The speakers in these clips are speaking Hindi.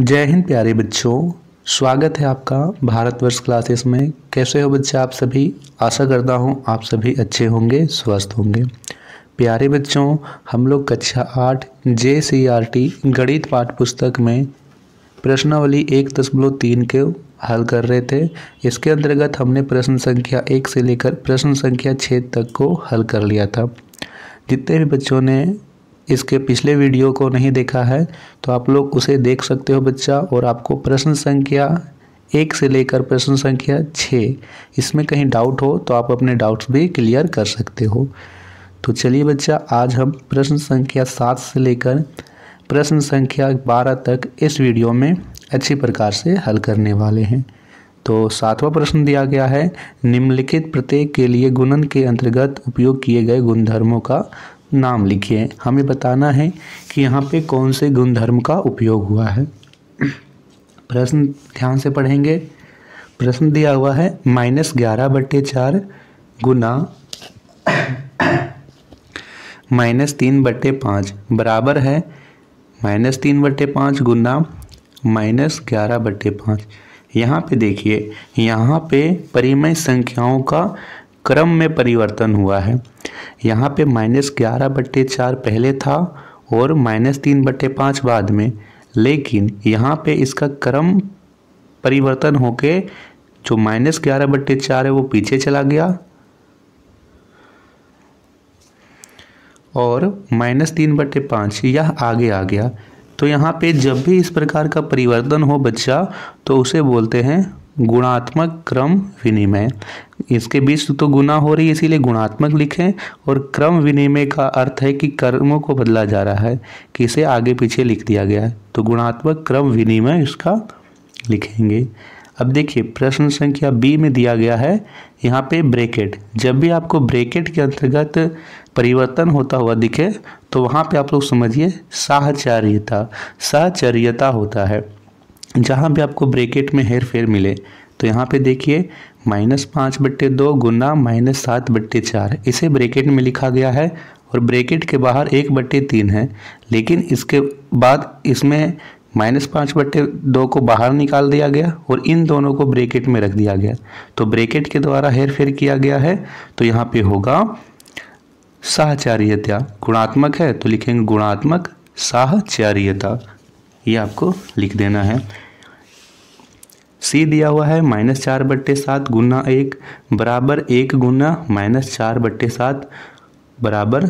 जय हिंद प्यारे बच्चों। स्वागत है आपका भारतवर्ष क्लासेस में। कैसे हो बच्चे आप सभी? आशा करता हूँ आप सभी अच्छे होंगे, स्वस्थ होंगे। प्यारे बच्चों, हम लोग कक्षा आठ जे सी आर टी गणित पाठ पुस्तक में प्रश्नावली एक दशमलव तीन के हल कर रहे थे। इसके अंतर्गत हमने प्रश्न संख्या एक से लेकर प्रश्न संख्या छः तक को हल कर लिया था। जितने भी बच्चों ने इसके पिछले वीडियो को नहीं देखा है तो आप लोग उसे देख सकते हो बच्चा। और आपको प्रश्न संख्या एक से लेकर प्रश्न संख्या छः इसमें कहीं डाउट हो तो आप अपने डाउट्स भी क्लियर कर सकते हो। तो चलिए बच्चा, आज हम प्रश्न संख्या सात से लेकर प्रश्न संख्या बारह तक इस वीडियो में अच्छी प्रकार से हल करने वाले हैं। तो सातवां प्रश्न दिया गया है, निम्नलिखित प्रत्येक के लिए गुणन के अंतर्गत उपयोग किए गए गुणधर्मों का नाम लिखिए। हमें बताना है कि यहाँ पे कौन से गुणधर्म का उपयोग हुआ है। प्रश्न ध्यान से पढ़ेंगे। प्रश्न दिया हुआ है, माइनस ग्यारह बट्टे चार गुना माइनस तीन बट्टे पाँच, बराबर है माइनस तीन बट्टे पाँच गुना माइनस ग्यारह बट्टे पाँच। यहाँ पे देखिए, यहाँ पे परिमय संख्याओं का क्रम में परिवर्तन हुआ है। यहाँ पे माइनस ग्यारह बट्टे चार पहले था और माइनस तीन बट्टे पाँच बाद में। लेकिन यहाँ पे इसका क्रम परिवर्तन होके जो माइनस ग्यारह बट्टे चार है वो पीछे चला गया। और माइनस तीन बट्टे पाँच, यह आगे आ गया। तो यहाँ पे जब भी इस प्रकार का परिवर्तन हो बच्चा तो उसे बोलते हैं गुणात्मक क्रम विनिमय। इसके बीच तो गुना हो रही है, इसीलिए गुणात्मक लिखें। और क्रम विनिमय का अर्थ है कि कर्मों को बदला जा रहा है, कि इसे आगे पीछे लिख दिया गया है। तो गुणात्मक क्रम विनिमय इसका लिखेंगे। अब देखिए, प्रश्न संख्या बी में दिया गया है। यहाँ पे ब्रेकेट। जब भी आपको ब्रेकेट के अंतर्गत परिवर्तन होता हुआ दिखे तो वहाँ पे आप लोग समझिए, साहचर्यता। साहचर्यता होता है। जहाँ भी आपको ब्रेकेट में हेर फेर मिले तो यहाँ पे देखिए, माइनस पाँच बट्टे दो गुना माइनस सात बट्टे चार, इसे ब्रेकेट में लिखा गया है और ब्रेकेट के बाहर एक बट्टे तीन है, लेकिन इसके बाद इसमें माइनस पाँच बट्टे दो को बाहर निकाल दिया गया और इन दोनों को ब्रेकेट में रख दिया गया। तो ब्रेकेट के द्वारा हेर फेर किया गया है तो यहाँ पे होगा साहचार्यता। गुणात्मक है तो लिखेंगे गुणात्मक साहचार्यता। ये आपको लिख देना है। सी दिया हुआ है माइनस चार बट्टे सात गुना एक, बराबर एक गुना माइनस चार बट्टे सात, बराबर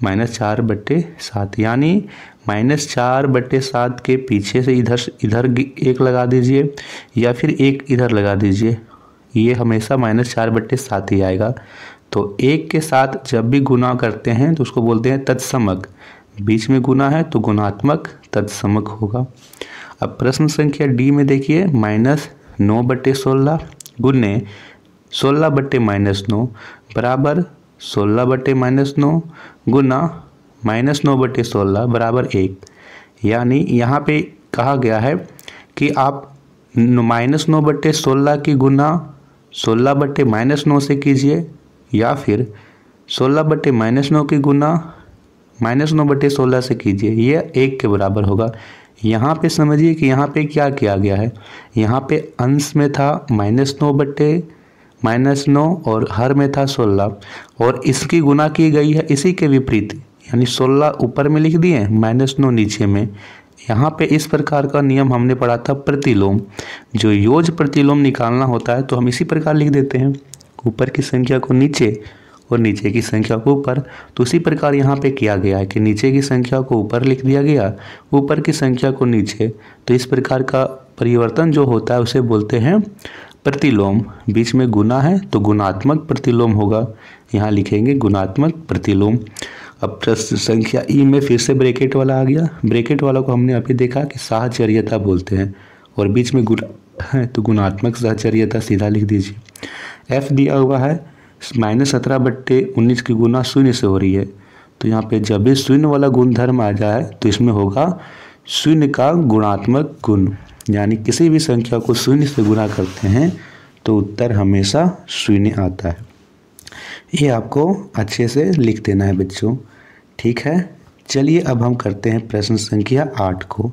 माइनस चार बट्टे सात। यानी माइनस चार बट्टे सात के पीछे से इधर इधर एक लगा दीजिए, या फिर एक इधर लगा दीजिए। ये हमेशा माइनस चार बट्टे सात ही आएगा। तो एक के साथ जब भी गुना करते हैं तो उसको बोलते हैं तत्समक। बीच में गुना है तो गुणात्मक तत्समक होगा। अब प्रश्न संख्या डी में देखिए, माइनस नौ बटे सोलह गुने सोलह बटे माइनस नौ बराबर सोलह बटे माइनस नौ गुना माइनस नौ बटे सोलह बराबर एक। यानी यहाँ पे कहा गया है कि आप माइनस नौ बटे सोलह की गुना सोलह बटे माइनस नौ से कीजिए या फिर सोलह बटे माइनस नौ की गुना माइनस नौ बटे सोलह से कीजिए, ये एक के बराबर होगा। यहाँ पे समझिए कि यहाँ पे क्या किया गया है? यहाँ पे अंश में था माइनस नौ बटे, माइनस नौ और हर में था सोलह। और इसकी गुना की गई है इसी के विपरीत, यानी सोलह ऊपर में लिख दिए, माइनस नौ नीचे में। यहाँ पे इस प्रकार का नियम हमने पढ़ा था प्रतिलोम। जो योज प्रतिलोम निकालना होता है तो हम इसी प्रकार लिख देते हैं। ऊपर की संख्या को नीचे और नीचे की संख्या को ऊपर। तो उसी प्रकार यहाँ पे किया गया है कि नीचे की संख्या को ऊपर लिख दिया गया, ऊपर की संख्या को नीचे। तो इस प्रकार का परिवर्तन जो होता है, उसे बोलते हैं प्रतिलोम। बीच में गुना है तो गुणात्मक प्रतिलोम होगा। यहाँ लिखेंगे गुणात्मक प्रतिलोम। अब प्रश्न संख्या ई में फिर से ब्रेकेट वाला आ गया। ब्रेकेट वाला को हमने अभी देखा कि साहचर्यता बोलते हैं। और बीच में गुण है तो गुणात्मक साहचर्यता सीधा लिख दीजिए। एफ़ दिया हुआ है माइनस सत्रह बट्टे उन्नीस की गुना शून्य से हो रही है। तो यहाँ पे जब भी शून्य वाला गुण धर्म आ जाए तो इसमें होगा शून्य का गुणात्मक गुण। यानी किसी भी संख्या को शून्य से गुणा करते हैं तो उत्तर हमेशा शून्य आता है। ये आपको अच्छे से लिख देना है बच्चों। ठीक है? चलिए अब हम करते हैं प्रश्न संख्या आठ को।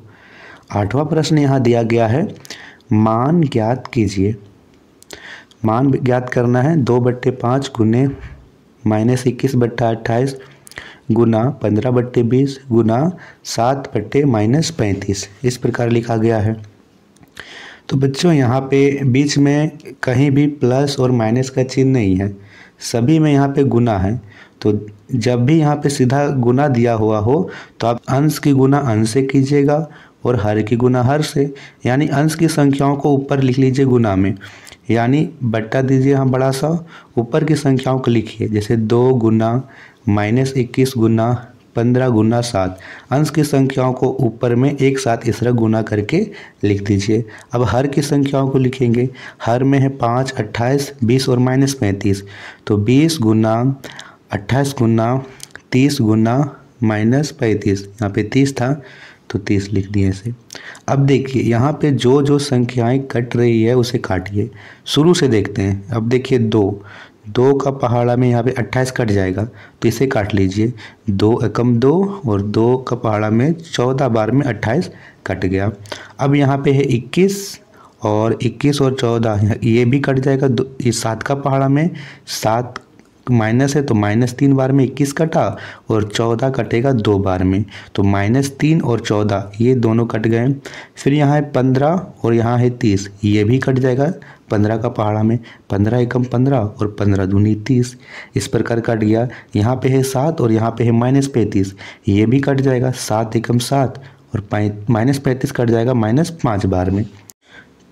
आठवां प्रश्न यहाँ दिया गया है। मान ज्ञात कीजिए। मान ज्ञात करना है। दो बट्टे पाँच गुने माइनस इक्कीस बट्टा अट्ठाईस गुना पंद्रह बट्टे बीस गुना सात बट्टे माइनस पैंतीस। इस प्रकार लिखा गया है। तो बच्चों, यहाँ पे बीच में कहीं भी प्लस और माइनस का चिन्ह नहीं है। सभी में यहाँ पे गुना है। तो जब भी यहाँ पे सीधा गुना दिया हुआ हो तो आप अंश की गुना अंश से कीजिएगा और हर की गुना हर से। यानी अंश की संख्याओं को ऊपर लिख लीजिए गुना में। यानी बट्टा दीजिए हम बड़ा सा, ऊपर की संख्याओं को लिखिए, जैसे दो गुना माइनस इक्कीस गुना पंद्रह गुना सात। अंश की संख्याओं को ऊपर में एक साथ इस तरह गुना करके लिख दीजिए। अब हर की संख्याओं को लिखेंगे। हर में है पाँच, अट्ठाईस, बीस और माइनस पैंतीस। तो बीस गुना अट्ठाईस गुना तीस गुना माइनस पैंतीस। यहाँ पे तीस था तो तीस लिख दिए इसे। अब देखिए, यहाँ पे जो जो संख्याएँ कट रही है, उसे काटिए। शुरू से देखते हैं। अब देखिए, दो। दो का पहाड़ा में यहाँ पे अट्ठाईस कट जाएगा तो इसे काट लीजिए। दो एकम दो और दो का पहाड़ा में चौदह बार में अट्ठाईस कट गया। अब यहाँ पे है इक्कीस और इक्कीस और चौदह, ये भी कट जाएगा। दो इस सात का पहाड़ा में, सात माइनस है तो माइनस तीन बार में इक्कीस कटा और चौदह कटेगा दो बार में। तो माइनस तीन और चौदह, ये दोनों कट गए। फिर यहाँ है पंद्रह और यहाँ है तीस, ये भी कट जाएगा। पंद्रह का पहाड़ा में, पंद्रह एकम पंद्रह और पंद्रह दूनी तीस, इस प्रकार कट गया। यहाँ पे है सात और यहाँ पे है माइनस पैंतीस, ये भी कट जाएगा। सात एकम सात और माइनस पैंतीस कट जाएगा माइनस पाँच बार में।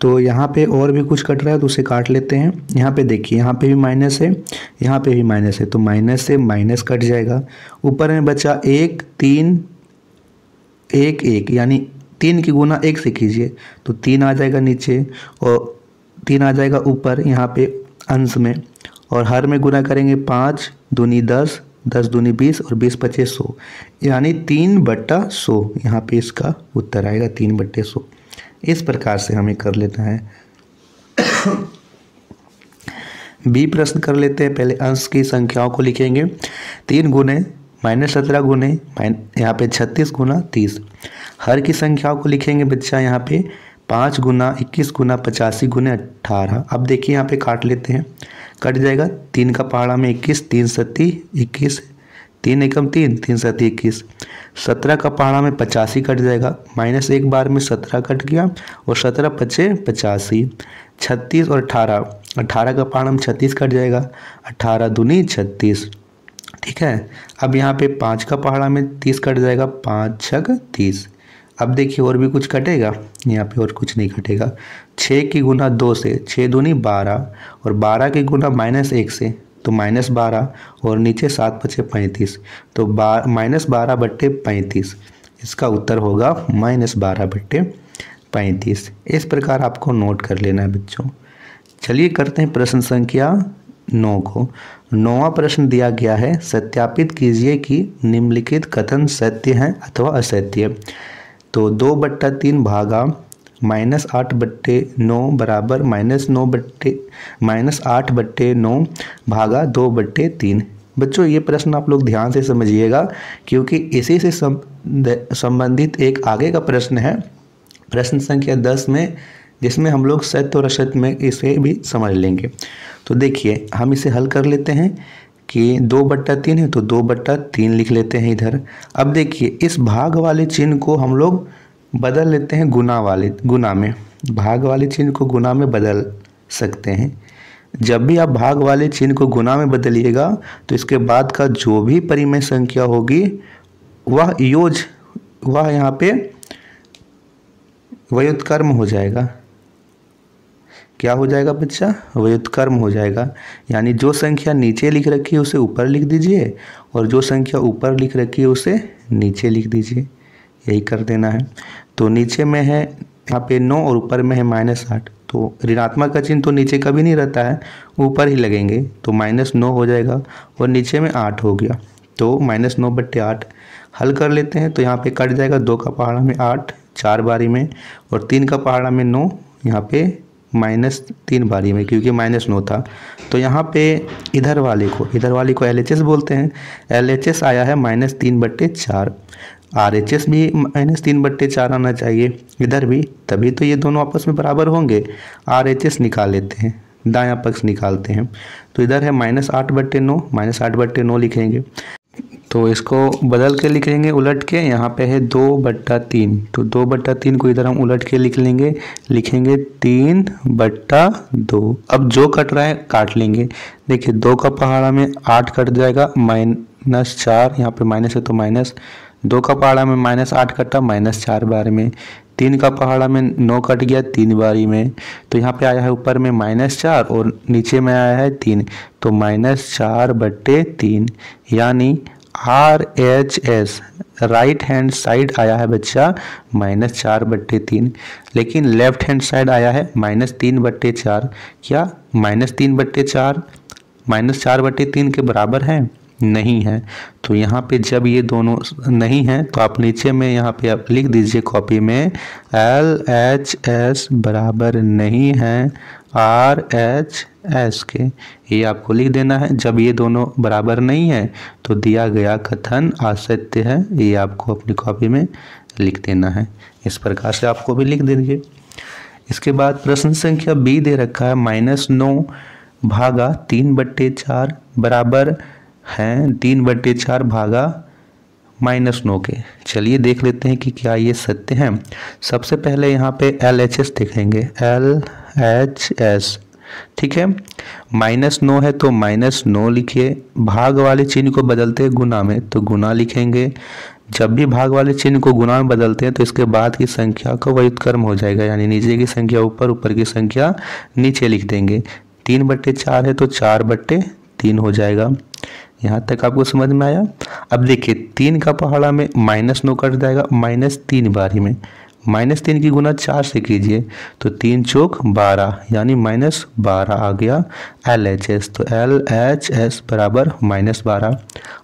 तो यहाँ पे और भी कुछ कट रहा है तो उसे काट लेते हैं। यहाँ पे देखिए, यहाँ पे भी माइनस है, यहाँ पे भी माइनस है। तो माइनस से माइनस कट जाएगा। ऊपर में बचा एक, तीन, एक एक, यानी तीन की गुना एक से कीजिए। तो तीन आ जाएगा नीचे और तीन आ जाएगा ऊपर यहाँ पे अंश में। और हर में गुना करेंगे पाँच, दूनी दस दस दूनी बीस और बीस पच्चीस सौ। यानी तीन बट्टा सौ। यहाँ पे इसका उत्तर आएगा, तीन बट्टे सौ। इस प्रकार से हमें कर लेना है। बी प्रश्न कर लेते हैं, पहले अंश की संख्याओं को लिखेंगे। तीन गुने, माइनस सत्रह गुने यहाँ पे छत्तीस गुना तीस। हर की संख्याओं को लिखेंगे बच्चा, यहाँ पे पाँच गुना इक्कीस गुना पचासी गुने अट्ठारह। अब देखिए, यहाँ पे काट लेते हैं। कट जाएगा, तीन का पहाड़ा में इक्कीस, तीन सत्ती, इक्कीस तीन एकम तीन तीन सत्ती इक्कीस। सत्रह का पहाड़ा में पचासी कट जाएगा। माइनस एक बार में सत्रह कट गया और सत्रह पचे पचासी। छत्तीस और अठारह। अठारह का पहाड़ा में छत्तीस कट जाएगा। अठारह दूनी छत्तीस। ठीक है? अब यहाँ पे पाँच का पहाड़ा में तीस कट जाएगा। पाँच छक तीस। अब देखिए और भी कुछ कटेगा? यहाँ पे और कुछ नहीं कटेगा। छः की गुना दो से छः दूनी बारह और बारह की गुना माइनस एक से। तो माइनस बारह और नीचे सात पचे पैंतीस। तो बार माइनस बारह बट्टे पैंतीस, इसका उत्तर होगा माइनस बारह बट्टे पैंतीस। इस प्रकार आपको नोट कर लेना है बच्चों। चलिए करते हैं प्रश्न संख्या नौ को। नौवा प्रश्न दिया गया है, सत्यापित कीजिए कि निम्नलिखित कथन सत्य हैं अथवा असत्य। तो दो बट्टा तीन भागा माइनस आठ बट्टे नौ बराबर माइनस नौ बट्टे, माइनस आठ बट्टे नौ भागा दो बट्टे तीन। बच्चों, ये प्रश्न आप लोग ध्यान से समझिएगा, क्योंकि इसी से संबंधित एक आगे का प्रश्न है। प्रश्न संख्या दस में, जिसमें हम लोग सत्य और असत्य में इसे भी समझ लेंगे। तो देखिए, हम इसे हल कर लेते हैं कि दो बट्टा तीन है तो दो बट्टा तीन लिख लेते हैं इधर। अब देखिए, इस भाग वाले चिन्ह को हम लोग बदल लेते हैं गुना वाले, गुना में। भाग वाले चिन्ह को गुना में बदल सकते हैं। जब भी आप भाग वाले चिन्ह को गुना में बदलिएगा तो इसके बाद का जो भी परिमय संख्या होगी, वह योज, वह यहाँ पे व्युत्कर्म हो जाएगा। क्या हो जाएगा बच्चा? व्युत्कर्म हो जाएगा। यानी जो संख्या नीचे लिख रखी है, उसे ऊपर लिख दीजिए, और जो संख्या ऊपर लिख रखी है, उसे नीचे लिख दीजिए। यही कर देना है। तो नीचे में है, यहाँ पे नौ और ऊपर में है माइनस आठ। तो ऋणात्मक का चिन्ह तो नीचे कभी नहीं रहता है, ऊपर ही लगेंगे। तो माइनस नौ हो जाएगा और नीचे में आठ हो गया। तो माइनस नौ बट्टे आठ। हल कर लेते हैं तो यहाँ पे कट जाएगा। दो का पहाड़ा में आठ, चार बारी में, और तीन का पहाड़ा में नौ, यहाँ पे माइनस तीन बारी में, क्योंकि माइनस नौ था। तो यहाँ पे इधर वाले को, इधर वाले को एलएचएस बोलते हैं। एलएचएस आया है माइनस तीन बट्टे चार। आर एच एस भी माइनस तीन बट्टे चार आना चाहिए। इधर भी, तभी तो ये दोनों आपस में बराबर होंगे। आर एच एस निकाल लेते हैं, दायां पक्ष निकालते हैं। तो इधर है माइनस आठ बट्टे नौ, माइनस आठ बट्टे नौ लिखेंगे। तो इसको बदल के लिख लेंगे उलट के, यहाँ पे है दो बट्टा तीन। तो दो बट्टा तीन को इधर हम उलट के लिख लेंगे, लिखेंगे तीन बट्टा दो। अब जो कट रहा है, काट लेंगे। देखिए, दो का पहाड़ा में आठ कट जाएगा, माइनस चार, यहाँ पे माइनस है तो माइनस दो का पहाड़ा में माइनस आठ कटा, माइनस चार बार में। तीन का पहाड़ा में नौ कट गया तीन बारी में। तो यहाँ पे आया है ऊपर में माइनस चार और नीचे में आया है तीन। तो माइनस चार बट्टे तीन, यानी R H S, right hand side आया है बच्चा, माइनस चार बट्टे तीन। लेकिन लेफ़्ट हैंड साइड आया है माइनस तीन बट्टे चार। क्या? माइनस तीन बट्टे चार। माइनस चार बट्टे तीन के बराबर है? नहीं है। तो यहाँ पे जब ये दोनों नहीं हैं तो आप नीचे में यहाँ पे आप लिख दीजिए कॉपी में एल एच एस बराबर नहीं है आर एच एस के। ये आपको लिख देना है। जब ये दोनों बराबर नहीं है तो दिया गया कथन असत्य है। ये आपको अपनी कॉपी में लिख देना है। इस प्रकार से आपको भी लिख दीजिए इसके बाद प्रश्न संख्या बी दे रखा है। माइनस नौ भागा तीन बट्टे चार बराबर हैं, तीन बट्टे चार भागा माइनस नौ के। चलिए देख लेते हैं कि क्या ये सत्य हैं। सबसे पहले यहाँ पे एल एच एस देखेंगे। एल एच एस ठीक है? माइनस नौ है तो माइनस नौ लिखिए। भाग वाले चिन्ह को बदलते हैं गुना में तो गुना लिखेंगे। जब भी भाग वाले चिन्ह को गुना में बदलते हैं तो इसके बाद की संख्या का व्युत्क्रम हो जाएगा, यानी नीचे की संख्या ऊपर ऊपर की संख्या नीचे लिख देंगे। तीन बट्टे चार है तो चार बट्टे तीन हो जाएगा। यहाँ तक आपको समझ में आया? अब देखिए, तीन का पहाड़ा में माइनस नौ कट जाएगा माइनस तीन बारी में। माइनस तीन की गुना चार से कीजिए तो तीन चौक बारह, यानी माइनस बारह आ गया एल एच एस तो एल एच एस बराबर माइनस बारह।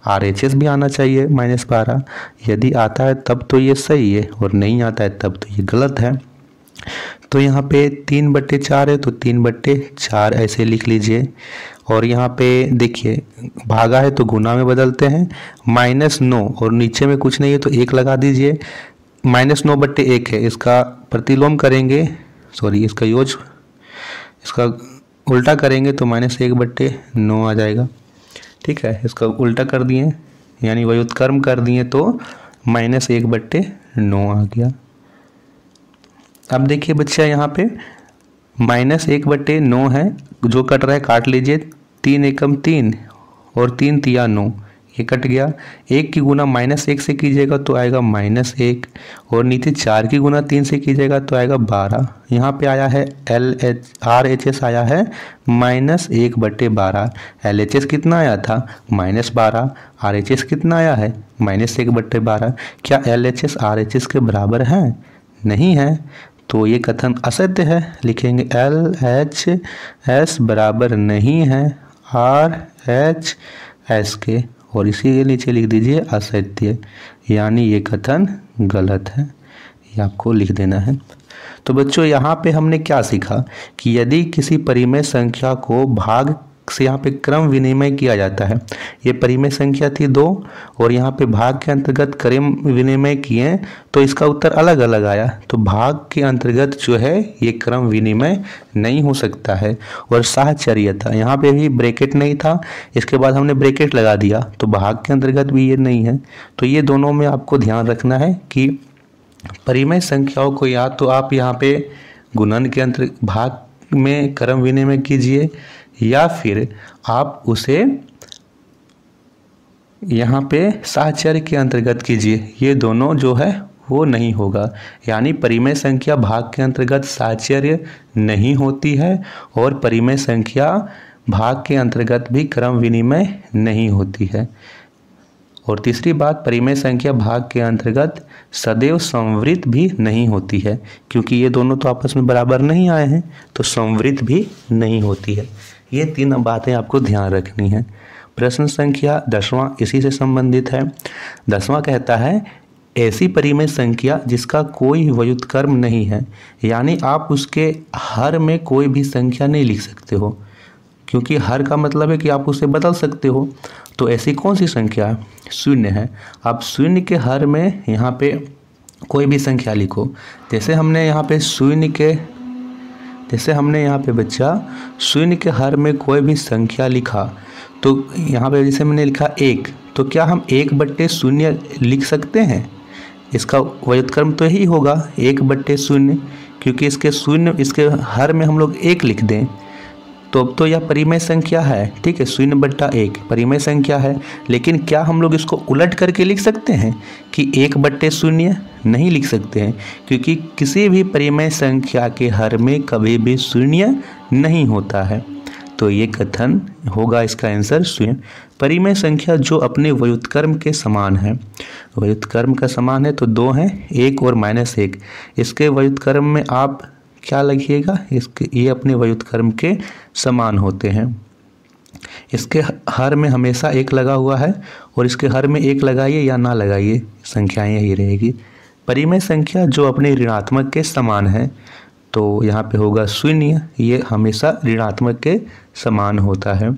आर एच एस भी आना चाहिए माइनस बारह। यदि आता है तब तो ये सही है, और नहीं आता है तब तो ये गलत है। तो यहाँ पे तीन बट्टे चार है तो तीन बट्टे चार ऐसे लिख लीजिए। और यहाँ पे देखिए, भागा है तो गुना में बदलते हैं। माइनस नौ, और नीचे में कुछ नहीं है तो एक लगा दीजिए। माइनस नौ बट्टे एक है, इसका प्रतिलोम करेंगे, सॉरी, इसका योज, इसका उल्टा करेंगे तो माइनस एक बट्टे नौ आ जाएगा। ठीक है, इसका उल्टा कर दिए, यानी व्युत्कर्म कर दिए तो माइनस एक बट्टे नौ आ गया। अब देखिए बच्चा यहाँ पे, माइनस एक बट्टे नौ है, जो कट रहा है काट लीजिए, तीन एकम तीन और तीन तिया नौ, ये कट गया। एक की गुना माइनस एक से कीजिएगा तो आएगा माइनस एक, और नीचे चार की गुना तीन से कीजिएगा तो आएगा बारह। यहाँ पे आया है L H, R H S आया है, माइनस एक बटे बारह। एल एच एस कितना आया था? माइनस बारह। आर एच एस कितना आया है? माइनस एक बटे बारह। क्या L H S, R H S के बराबर है? नहीं है। तो ये कथन असत्य है। लिखेंगे एल एच एस बराबर नहीं है। आर एच एस के और इसी के नीचे लिख दीजिए असत्य यानी ये कथन गलत है। ये आपको लिख देना है। तो बच्चों, यहाँ पे हमने क्या सीखा कि यदि किसी परिमेय संख्या को भाग से यहाँ पे क्रम विनिमय किया जाता है। ये परिमेय संख्या थी दो, और यहाँ पे भाग के अंतर्गत क्रम विनिमय किए तो इसका उत्तर अलग अलग आया। तो भाग के अंतर्गत जो है, ये क्रम विनिमय नहीं हो सकता है। और साहचर्य था। यहाँ पे भी ब्रेकेट नहीं था। इसके बाद हमने ब्रेकेट लगा दिया। तो भाग के अंतर्गत भी ये नहीं है। तो ये दोनों में आपको ध्यान रखना है कि परिमय संख्याओं को या तो आप यहाँ पे गुणन के अंतर्गत भाग में क्रम विनिमय कीजिए या फिर आप उसे यहाँ पे साहचर्य के अंतर्गत कीजिए। ये दोनों जो है, वो नहीं होगा। यानी परिमेय संख्या भाग के अंतर्गत साहचर्य नहीं होती है और परिमेय संख्या भाग के अंतर्गत भी क्रम विनिमय नहीं होती है। और तीसरी बात, परिमेय संख्या भाग के अंतर्गत सदैव संवृत भी नहीं होती है, क्योंकि ये दोनों तो आपस में बराबर नहीं आए हैं तो संवृत भी नहीं होती है। ये तीन बातें आपको ध्यान रखनी है। प्रश्न संख्या दसवां इसी से संबंधित है। दसवां कहता है, ऐसी परिमेय संख्या जिसका कोई व्युत्कर्म नहीं है, यानी आप उसके हर में कोई भी संख्या नहीं लिख सकते हो। क्योंकि हर का मतलब है कि आप उसे बदल सकते हो। तो ऐसी कौन सी संख्या है? शून्य है। आप शून्य के हर में यहाँ पे कोई भी संख्या लिखो। जैसे हमने यहाँ पे शून्य के जैसे हमने यहाँ पे बच्चा शून्य के हर में कोई भी संख्या लिखा तो यहाँ पे जैसे मैंने लिखा एक तो क्या हम एक बट्टे शून्य लिख सकते हैं? इसका व्युत्क्रम तो यही होगा, एक बट्टे शून्य, क्योंकि इसके शून्य, इसके हर में हम लोग एक लिख दें। तो अब तो यह परिमय संख्या है, ठीक है? शून्य बट्टा एक, परिमय संख्या है। लेकिन क्या हम लोग इसको उलट करके लिख सकते हैं कि एक बट्टे शून्य? नहीं लिख सकते हैं, क्योंकि किसी भी परिमय संख्या के हर में कभी भी शून्य नहीं होता है। तो ये कथन होगा इसका आंसर शून्य। परिमय संख्या जो अपने व्युत्क्रम के समान है। व्युत्क्रम का समान है तो दो हैं, एक और माइनस एक। इसके व्युत्क्रम में आप क्या लिखिएगा इसके, ये अपने व्युत्क्रम के समान होते हैं। इसके हर में हमेशा एक लगा हुआ है और इसके हर में एक लगाइए या ना लगाइए, संख्याएँ यही रहेगी। परिमय संख्या जो अपने ऋणात्मक के समान है तो यहाँ पे होगा शून्य, ये हमेशा ऋणात्मक के समान होता है।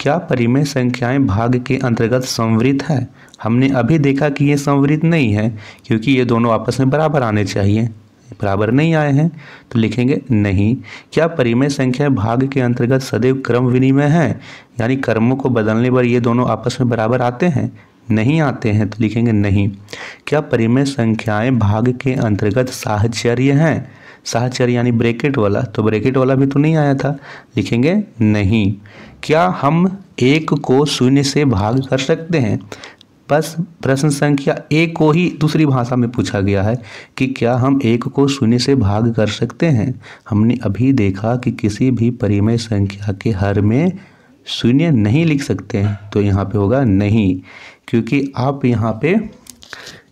क्या परिमय संख्याएँ भाग के अंतर्गत संवृत है? हमने अभी देखा कि ये संवृत नहीं है, क्योंकि ये दोनों आपस में बराबर आने चाहिए। बराबर नहीं आए हैं तो लिखेंगे नहीं। क्या परिमय संख्या भाग के अंतर्गत सदैव क्रम विनिमय है? यानी कर्मों को बदलने पर ये दोनों आपस में बराबर आते हैं? नहीं आते हैं तो लिखेंगे नहीं। क्या परिमय संख्याएँ भाग के अंतर्गत साहचर्य हैं? साहचर्य यानी ब्रैकेट वाला तो ब्रैकेट वाला भी तो नहीं आया था। लिखेंगे नहीं। क्या हम एक को शून्य से भाग कर सकते हैं? बस प्रश्न संख्या एक को ही दूसरी भाषा में पूछा गया है कि क्या हम एक को शून्य से भाग कर सकते हैं? हमने अभी देखा कि किसी भी परिमय संख्या के हर में शून्य नहीं लिख सकते हैं। तो यहाँ पे होगा नहीं, क्योंकि आप यहाँ पे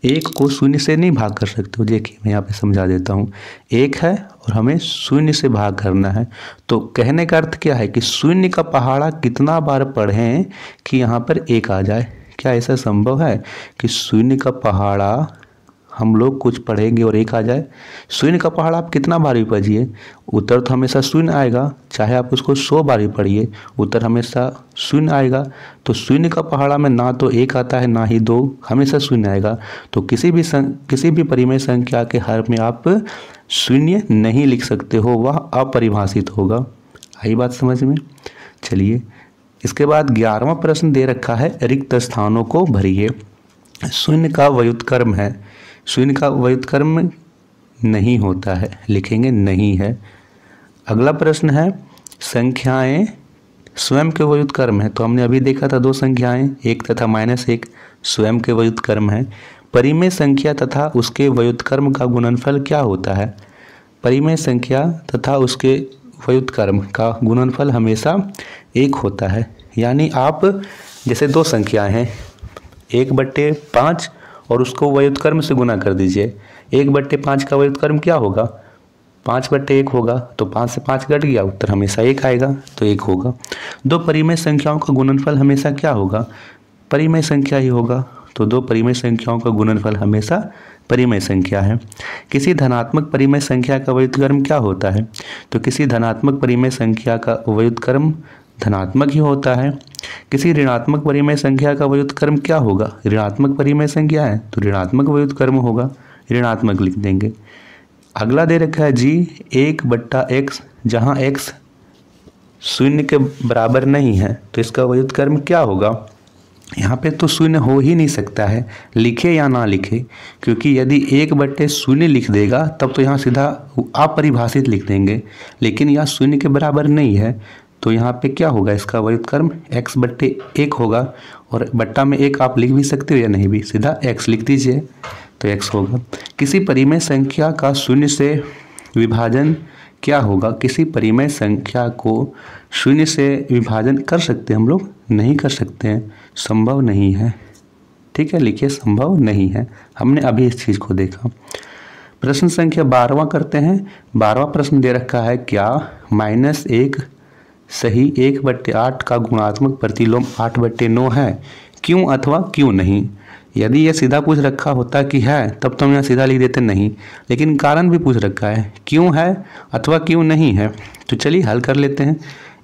एक को शून्य से नहीं भाग कर सकते हो। देखिए, मैं यहाँ पे समझा देता हूँ। एक है और हमें शून्य से भाग करना है। तो कहने का अर्थ क्या है कि शून्य का पहाड़ा कितना बार पढ़ें कि यहाँ पर एक आ जाए? क्या ऐसा संभव है कि शून्य का पहाड़ा हम लोग कुछ पढ़ेंगे और एक आ जाए? शून्य का पहाड़ आप कितना बार भी पढ़िए उत्तर तो हमेशा शून्य आएगा। चाहे आप उसको सौ बार भी पढ़िए उत्तर हमेशा शून्य आएगा। तो शून्य का पहाड़ा में ना तो एक आता है ना ही दो हमेशा शून्य आएगा। तो किसी भी सं, किसी भी परिमय संख्या के हर में आप शून्य नहीं लिख सकते हो वह अपरिभाषित होगा। आई बात समझ में? चलिए इसके बाद ग्यारहवा प्रश्न दे रखा है, रिक्त स्थानों को भरिए। शून्य का व्युत्क्रम है। शून्य का व्युत्क्रम नहीं होता है, लिखेंगे नहीं है। अगला प्रश्न है, संख्याएँ स्वयं के व्युत्क्रम है। तो हमने अभी देखा था दो संख्याएँ, एक तथा माइनस एक, स्वयं के व्युत्क्रम है। परिमेय संख्या तथा उसके व्युत्क्रम का गुणनफल क्या होता है? परिमेय संख्या तथा उसके व्युत्क्रम का गुणनफल हमेशा एक होता है। यानी आप जैसे दो संख्याएँ हैं, एक बट्टे पाँच और उसको व्युत्क्रम से गुना कर दीजिए। एक बट्टे पाँच का व्युत्क्रम क्या होगा? पाँच बट्टे एक होगा तो पाँच से पाँच घट गया, उत्तर हमेशा एक आएगा तो एक होगा। दो परिमय संख्याओं का गुणनफल हमेशा क्या होगा? परिमय संख्या ही होगा तो दो परिमय संख्याओं का गुणनफल हमेशा परिमय संख्या है। किसी धनात्मक परिमय संख्या का व्युत्क्रम क्या होता है? तो किसी धनात्मक परिमय संख्या का व्युत्क्रम धनात्मक ही होता है। किसी ऋणात्मक परिमय संख्या का व्युत्क्रम क्या होगा? ऋणात्मक परिमय संख्या है तो ऋणात्मक व्युत्क्रम होगा। ऋणात्मक लिख देंगे। अगला दे रखा है जी, एक बट्टा एक्स जहाँ एक्स शून्य के बराबर नहीं है तो इसका व्युत्क्रम क्या होगा? यहाँ पे तो शून्य हो ही नहीं सकता है, लिखे या ना लिखे, क्योंकि यदि एक बट्टे शून्य लिख देगा, तब तो यहाँ सीधा अपरिभाषित लिख देंगे। लेकिन यह शून्य के बराबर नहीं है तो यहाँ पे क्या होगा इसका व्युत्क्रम? एक्स बट्टे एक होगा, और बट्टा में एक आप लिख भी सकते हो या नहीं भी? सीधा एक्स लिख दीजिए तो एक्स होगा। किसी परिमय संख्या का शून्य से विभाजन क्या होगा? किसी परिमय संख्या को शून्य से विभाजन कर सकते हैं हम लोग? नहीं कर सकते हैं। संभव नहीं है। ठीक है, लिखिए, संभव नहीं है। हमने अभी इस चीज़ को देखा। प्रश्न संख्या बारहवा करते हैं। बारहवा प्रश्न दे रखा है, क्या माइनस एक सही एक बट्टे आठ का गुणात्मक प्रतिलोम आठ बट्टे नौ है? क्यों अथवा क्यों नहीं? यदि ये सीधा पूछ रखा होता कि है, तब तो हम यहाँ सीधा लिख देते नहीं। लेकिन कारण भी पूछ रखा है, क्यों है अथवा क्यों नहीं है? तो चलिए हल कर लेते हैं।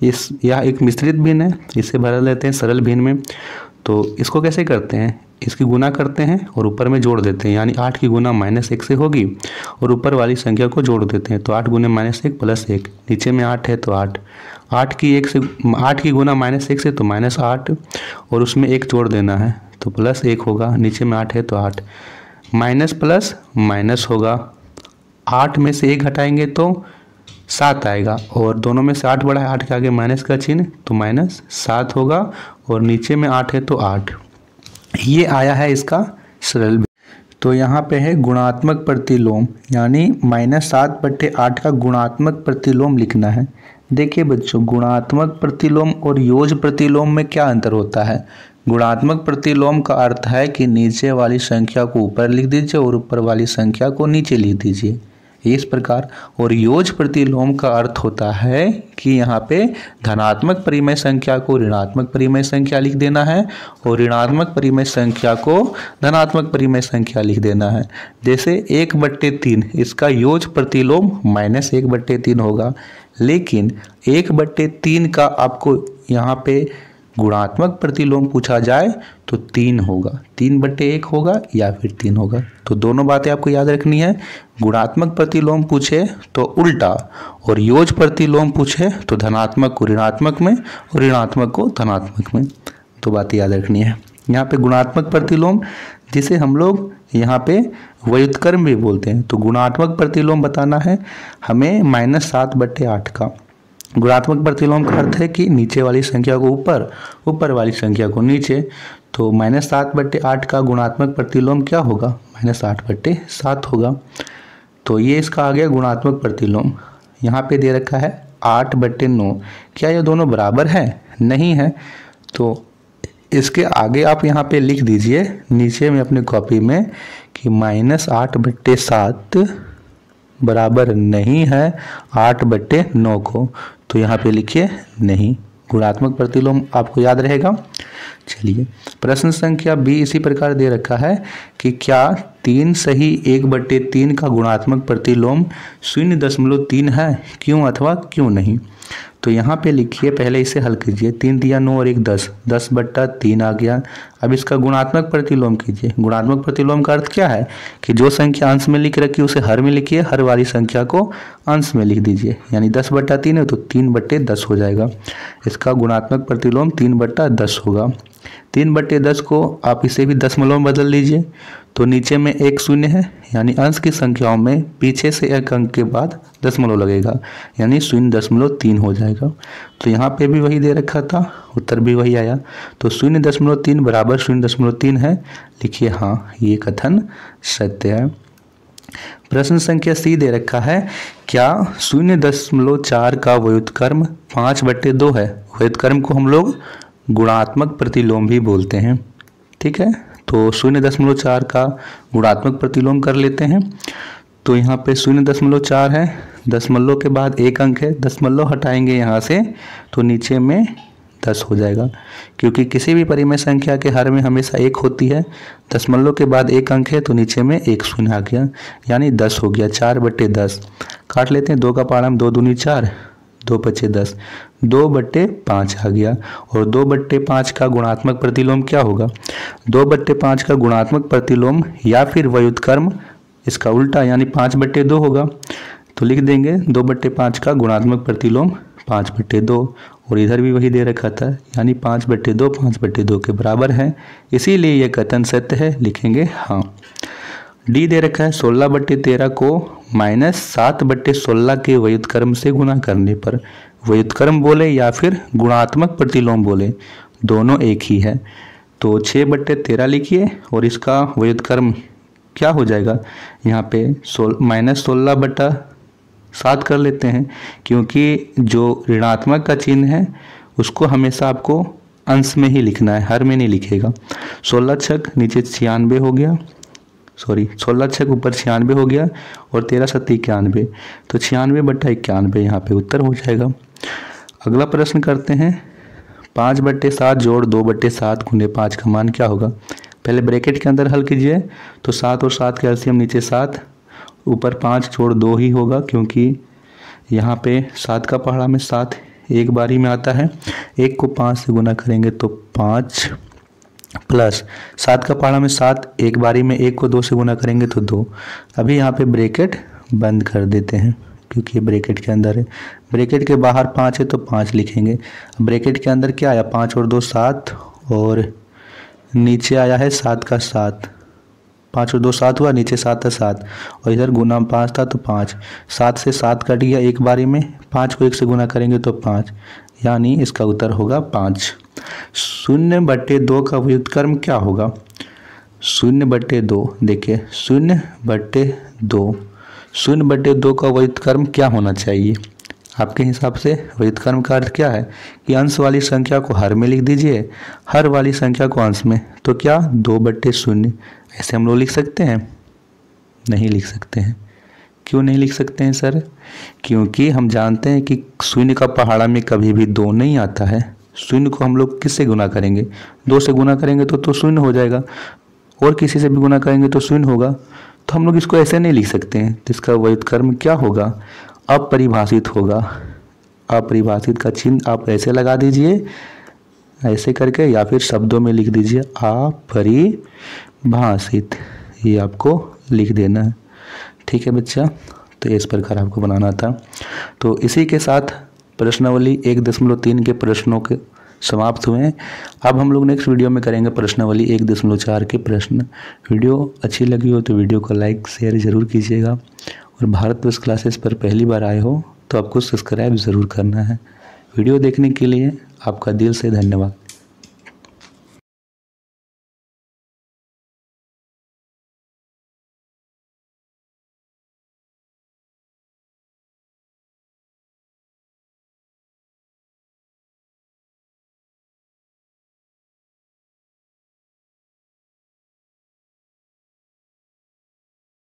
इस, यह एक मिश्रित भिन्न है, इसे भर लेते हैं सरल भिन्न में। तो इसको कैसे करते हैं? इसकी गुना करते हैं और ऊपर में जोड़ देते हैं। यानी आठ की गुना माइनस एक से होगी और ऊपर वाली संख्या को जोड़ देते हैं। तो आठ गुने माइनस एक प्लस एक, नीचे में आठ है तो आठ। आठ की एक से, आठ की गुना माइनस एक से तो माइनस आठ और उसमें एक जोड़ देना है। तो प्लस एक होगा, नीचे में आठ है तो आठ। माइनस प्लस माइनस होगा। आठ में से एक हटाएँगे तो सात आएगा। और दोनों में से आठ बड़ा है, आठ के आगे माइनस का चिन्ह तो माइनस सात होगा। और नीचे में आठ है तो आठ। ये आया है इसका सरल तो यहाँ पे है गुणात्मक प्रतिलोम, यानी माइनस सात बट्टे आठ का गुणात्मक प्रतिलोम लिखना है। देखिए बच्चों, गुणात्मक प्रतिलोम और योज प्रतिलोम में क्या अंतर होता है? गुणात्मक प्रतिलोम का अर्थ है कि नीचे वाली संख्या को ऊपर लिख दीजिए और ऊपर वाली संख्या को नीचे लिख दीजिए। इस प्रकार और योज प्रतिलोम का अर्थ होता है कि यहाँ पे धनात्मक परिमय संख्या को ऋणात्मक परिमय संख्या लिख देना है और ऋणात्मक परिमय संख्या को धनात्मक परिमय संख्या लिख देना है। जैसे एक बट्टे तीन, इसका योज प्रतिलोम माइनस एक बट्टे तीन होगा। लेकिन एक बट्टे तीन का आपको यहाँ पे गुणात्मक प्रतिलोम पूछा जाए तो तीन होगा। तीन बट्टे एक होगा या फिर तीन होगा। तो दोनों बातें आपको याद रखनी है। गुणात्मक प्रतिलोम पूछे तो उल्टा और योज प्रतिलोम पूछे तो धनात्मक को ऋणात्मक में और ऋणात्मक को धनात्मक में। तो बातें याद रखनी है। यहाँ पे गुणात्मक प्रतिलोम जिसे हम लोग यहाँ पे व्युत्कर्म भी बोलते हैं। तो गुणात्मक प्रतिलोम बताना है। हमें माइनस सात बट्टे आठ का। गुणात्मक प्रतिलोम का अर्थ है कि नीचे वाली संख्या को ऊपर ऊपर वाली संख्या को नीचे। तो माइनस सात बट्टे आठ का गुणात्मक प्रतिलोम क्या होगा? माइनस आठ बट्टे सात होगा। तो ये इसका आ गया गुणात्मक प्रतिलोम। यहाँ पे दे रखा है आठ बट्टे नौ। क्या ये दोनों बराबर है? नहीं है। तो इसके आगे आप यहाँ पे लिख दीजिए नीचे में अपनी कॉपी में कि माइनस आठ बट्टे सात बराबर नहीं है आठ बट्टे नौ को। तो यहाँ पे लिखिए, नहीं। गुणात्मक प्रतिलोम आपको याद रहेगा। चलिए, प्रश्न संख्या बी इसी प्रकार दे रखा है कि क्या तीन सही एक बट्टे तीन का गुणात्मक प्रतिलोम शून्य दशमलव तीन है? क्यों अथवा क्यों नहीं? तो यहाँ पे लिखिए, पहले इसे हल कीजिए। तीन दिया नौ और एक दस। दस बट्टा तीन आ गया। अब इसका गुणात्मक प्रतिलोम कीजिए। गुणात्मक प्रतिलोम का अर्थ क्या है? कि जो संख्या अंश में लिख रखी उसे हर में लिखिए। हर वाली संख्या को अंश में लिख दीजिए। यानी दस बट्टा तीन है तो तीन बट्टे दस हो जाएगा। इसका गुणात्मक प्रतिलोम तीन बट्टा दस होगा। तीन बट्टे दस को आप इसे भी दशमलव में बदल लीजिए। तो नीचे में एक शून्य है, यानी अंश की संख्याओं में पीछे से एक अंक के बाद दशमलव लगेगा, यानी शून्य दशमलव तीन हो जाएगा। तो यहाँ पे भी वही दे रखा था, उत्तर भी वही आया। तो शून्य दशमलव तीन बराबर शून्य दशमलव तीन है। लिखिए हाँ ये कथन सत्य है। प्रश्न संख्या सी दे रखा है, क्या शून्य दशमलव चार का व्युत्कर्म पाँच बट्टे दो है? व्युत्कर्म को हम लोग गुणात्मक प्रतिलोम भी बोलते हैं, ठीक है? तो शून्य दशमलव चार का गुणात्मक प्रतिलोम कर लेते हैं। तो यहाँ पे शून्य दशमलव चार है, दशमलव के बाद एक अंक है, दशमलव हटाएँगे यहाँ से तो नीचे में दस हो जाएगा। क्योंकि किसी भी परिमय संख्या के हर में हमेशा एक होती है, दशमलव के बाद एक अंक है तो नीचे में एक शून्य आ गया, यानी दस हो गया, चार बट्टे दस। काट लेते हैं, दो का पारा में दो दूनी चार दो पच्चे दस। दो बट्टे पाँच आ गया। और दो बट्टे पाँच का गुणात्मक प्रतिलोम क्या होगा? दो बट्टे पाँच का गुणात्मक प्रतिलोम या फिर वयुत्कर्म, इसका उल्टा यानी पाँच बट्टे दो होगा। तो लिख देंगे, दो बट्टे पाँच का गुणात्मक प्रतिलोम पाँच बट्टे दो। और इधर भी वही दे रखा था, यानी पाँच बट्टे दो, पाँच बट्टे दो के बराबर है। इसीलिए यह कथन सत्य है, लिखेंगे हाँ। डी दे रखा है सोलह बट्टे तेरह को माइनस सात बट्टे सोलह के व्युत्क्रम से गुना करने पर व्युत्क्रम बोले या फिर गुणात्मक प्रतिलोम बोले, दोनों एक ही है। तो छः बट्टे तेरह लिखिए और इसका व्युत्क्रम क्या हो जाएगा? यहाँ पे सोल, माइनस सोलह बट्टा सात कर लेते हैं, क्योंकि जो ऋणात्मक का चिन्ह है, उसको हमेशा आपको अंश में ही लिखना है, हर में नहीं लिखेगा। सोलह छक, नीचे छियानवे हो गया। सॉरी सोलह छः ऊपर छियानवे हो गया और तेरह सत्ती इक्यानवे तो छियानवे बट्टा इक्यानवे यहाँ पे उत्तर हो जाएगा। अगला प्रश्न करते हैं। पाँच बट्टे सात जोड़ दो बट्टे सात गुने पाँच का मान क्या होगा? पहले ब्रैकेट के अंदर हल कीजिए। तो सात और सात के एल्सियम नीचे सात, ऊपर पाँच जोड़ दो ही होगा क्योंकि यहाँ पे सात का पहाड़ा में सात एक बारी में आता है। एक को पाँच से गुना करेंगे तो पाँच। प्लस सात का पहाड़ा में सात, एक बारी में एक को दो से गुना करेंगे तो दो। अभी यहाँ पे ब्रेकेट बंद कर देते हैं, क्योंकि ये ब्रेकेट के अंदर है। ब्रेकेट के बाहर पाँच है तो पाँच लिखेंगे। ब्रेकेट के अंदर क्या आया? पाँच और दो सात, और नीचे आया है सात का सात। पाँच और दो सात हुआ, नीचे सात था सात। और इधर गुना पाँच था तो पाँच। सात से सात कट गया एक बारी में, पाँच को एक से गुना करेंगे तो पाँच। यानी इसका उत्तर होगा पाँच। शून्य बटे दो का व्युत्क्रम क्या होगा? शून्य बटे दो, देखिए, शून्य बटे दो। शून्य बटे दो का व्युत्क्रम क्या होना चाहिए? आपके हिसाब से व्युत्क्रम का अर्थ क्या है? कि अंश वाली संख्या को हर में लिख दीजिए, हर वाली संख्या को अंश में। तो क्या? दो बटे शून्य। ऐसे हम लोग लिख सकते हैं? नहीं लिख सकते हैं। क्यों नहीं लिख सकते हैं, सर? क्योंकि हम जानते हैं कि शून्य का पहाड़ा में कभी भी दो नहीं आता है। शून्य को हम लोग किससे गुना करेंगे? दो से गुना करेंगे तो तो शून्य हो जाएगा। और किसी से भी गुना करेंगे तो शून्य होगा। तो हम लोग इसको ऐसे नहीं लिख सकते हैं तो इसका व्युत्क्रम क्या होगा? अपरिभाषित होगा। अपरिभाषित का चिन्ह आप ऐसे लगा दीजिए, ऐसे करके या फिर शब्दों में लिख दीजिए, अपरिभाषित। ये आपको लिख देना है। ठीक है बच्चा? तो इस प्रकार आपको बनाना था। तो इसी के साथ प्रश्नावली एक दशमलव तीन के प्रश्नों के समाप्त हुए हैं। अब हम लोग नेक्स्ट वीडियो में करेंगे प्रश्नवली एक दशमलव चार के प्रश्न। वीडियो अच्छी लगी हो तो वीडियो को लाइक शेयर ज़रूर कीजिएगा। और भारतवर्ष क्लासेस पर पहली बार आए हो तो आपको सब्सक्राइब ज़रूर करना है। वीडियो देखने के लिए आपका दिल से धन्यवाद।